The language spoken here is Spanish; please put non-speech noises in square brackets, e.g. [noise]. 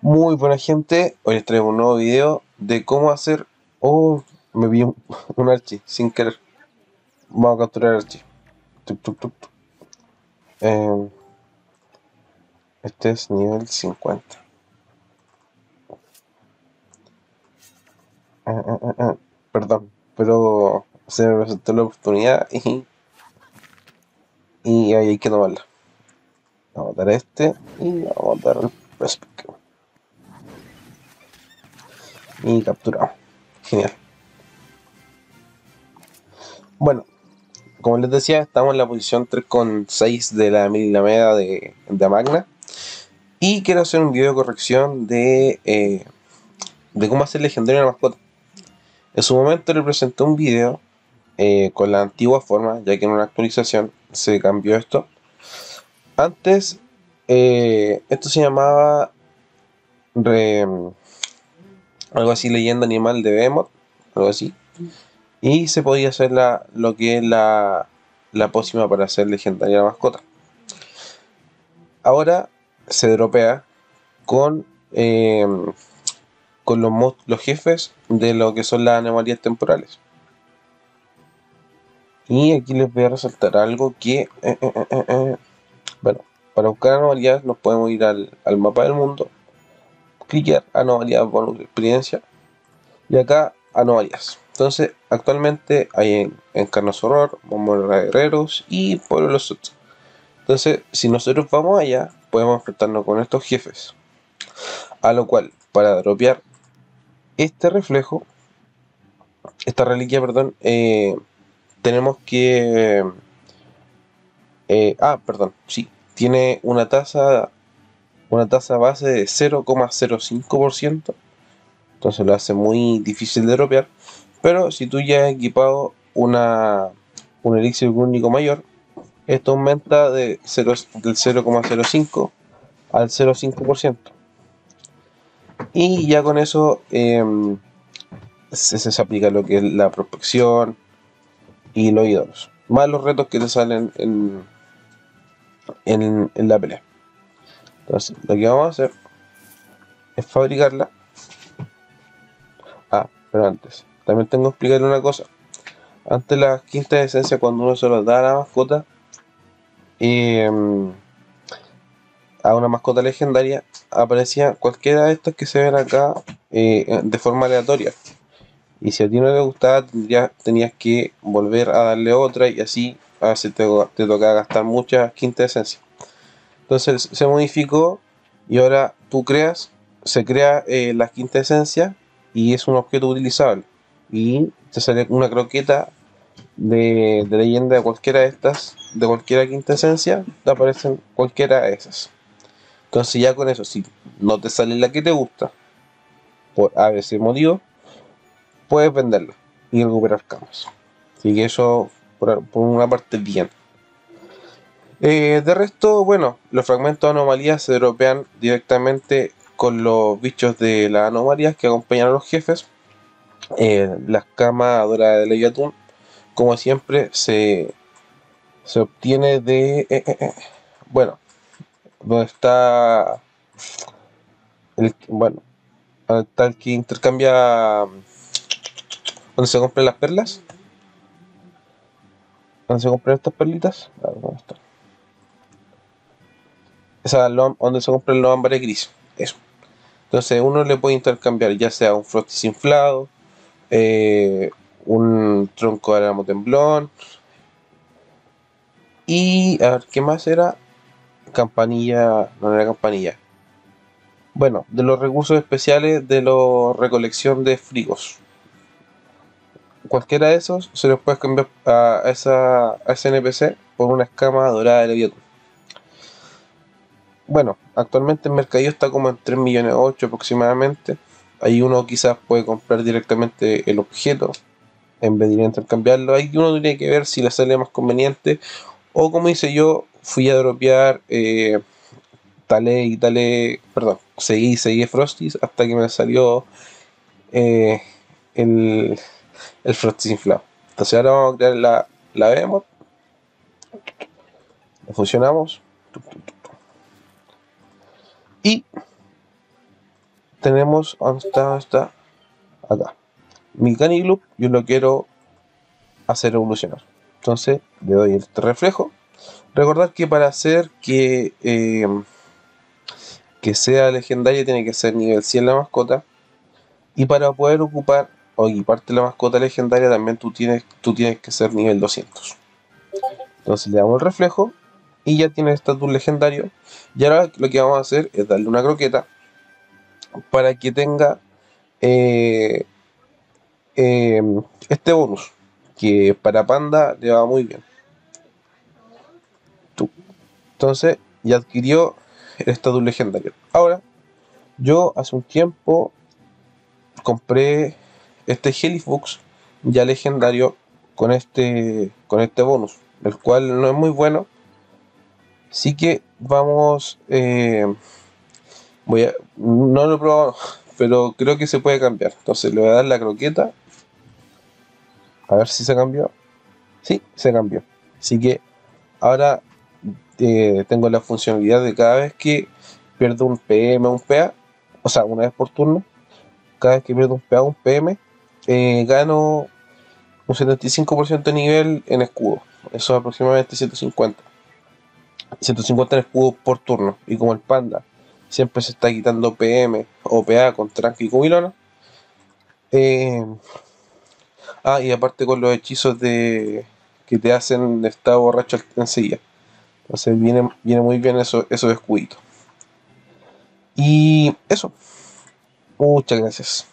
Muy buena gente, hoy les traigo un nuevo video de cómo hacer... Oh, me vi un, [laughs] archi sin querer. Vamos a capturar archi. Eh, este es nivel 50. Ah, ah, ah, Perdón, pero se me presentó la oportunidad y, [laughs] y ahí hay que tomarla. Vamos a dar este y vamos a dar el respect. Y capturado. Genial. Bueno, como les decía, estamos en la posición 3.6 de la Milameda de, de Magna. Y quiero hacer un video de corrección de, eh, de cómo hacer legendario una mascota. En su momento le presenté un video eh, con la antigua forma, ya que en una actualización se cambió esto. Antes, eh, esto se llamaba re, algo así, leyenda animal de Behemoth, algo así. Y se podía hacer la, lo que es la, la pócima para hacer legendaria mascota. Ahora se dropea con eh, con los, los jefes de lo que son las anomalías temporales. Y aquí les voy a resaltar algo que, eh, eh, eh, bueno, para buscar anomalías nos podemos ir al, al mapa del mundo, clicar anomalías bonus de experiencia y acá anomalías. Entonces, actualmente hay en, en Carnos Horror, Momora Guerreros y Pueblo los Suts. Entonces, si nosotros vamos allá, podemos enfrentarnos con estos jefes. A lo cual, para dropear este reflejo, esta reliquia, perdón, eh, tenemos que... Eh, ah, perdón, sí, tiene una tasa una tasa base de 0,05%, entonces lo hace muy difícil de dropear, pero si tú ya has equipado una, un elixir único mayor, esto aumenta de 0, del 0,05 al 0,5% y ya con eso eh, se, se, aplica lo que es la prospección y los ídolos. Más los retos que te salen en, en, en la pelea entonces lo que vamos a hacer es fabricarla. Ah pero antes también tengo que explicarle una cosa. Antes las quintas esencias cuando uno se las da a la mascota eh, a una mascota legendaria aparecía cualquiera de estas que se ven acá eh, de forma aleatoria. Y si a ti no te gustaba tenías que volver a darle otra y así a si te, te toca gastar muchas quintas esencias entonces se modificó y ahora tú creas se crea eh, la quinta esencia y es un objeto utilizable y te sale una croqueta de, leyenda de cualquiera de estas de cualquiera quinta esencia te aparecen cualquiera de esas entonces ya con eso, si no te sale la que te gusta, por a veces motivo, puedes venderla y recuperar camas. Así que eso por, por una parte bien. Eh, de resto, bueno, los fragmentos de anomalías se dropean directamente con los bichos de las anomalías que acompañan a los jefes. Eh, las camas doradas de Leviathan, como siempre, se, se obtiene de... Eh, eh, bueno, donde está el bueno el que intercambia donde se compran las perlas donde se compran estas perlitas ¿dónde está? Esa donde se compran los ámbares gris eso entonces uno le puede intercambiar ya sea un frostis inflado eh, un tronco de álamo temblón y a ver qué más era campanilla, no era campanilla. Bueno, de los recursos especiales de la recolección de frigos. Cualquiera de esos se los puedes cambiar a, esa, a ese NPC por una escama dorada de Leviathan. Bueno, actualmente el mercadillo está como en 3 millones 8 aproximadamente. Ahí uno quizás puede comprar directamente el objeto en vez de intercambiarlo. Ahí uno tiene que ver si le sale más conveniente o como hice yo, fui a dropear eh, Tale y Tale, perdón, seguí, seguí Frosties hasta que me salió eh, el, el Frosties inflado. Entonces ahora vamos a crear la, la Behemoth. La funcionamos. Y tenemos. ¿Dónde está? Acá. Mi Canigloop yo lo quiero hacer evolucionar. Entonces le doy este reflejo. Recordar que para hacer que, eh, que sea legendaria tiene que ser nivel 100 la mascota. Y para poder ocupar o equiparte la mascota legendaria también tú tienes, tú tienes que ser nivel 200. Entonces le damos el reflejo y ya tiene estatus legendario. Y ahora lo que vamos a hacer es darle una croqueta para que tenga eh, eh, este bonus que para Panda le va muy bien. Entonces ya adquirió el estatus legendario. Ahora, yo hace un tiempo compré este Helifux ya legendario con este con este bonus, el cual no es muy bueno. Así que vamos, eh, voy a, no lo he probado, pero creo que se puede cambiar. Entonces le voy a dar la croqueta a ver si se cambió. Sí, se cambió. Así que ahora eh, tengo la funcionalidad de cada vez que pierdo un PM o un PA, o sea, una vez por turno, cada vez que pierdo un PA un PM, eh, gano un 75% de nivel en escudo. Eso es aproximadamente 150. 150 en escudo por turno. Y como el panda siempre se está quitando PM o PA con tranqui y cubilona, eh, Ah, y aparte con los hechizos de que te hacen estar borracho enseguida. Entonces viene, viene muy bien eso, esos escuditos. Y eso. Muchas gracias.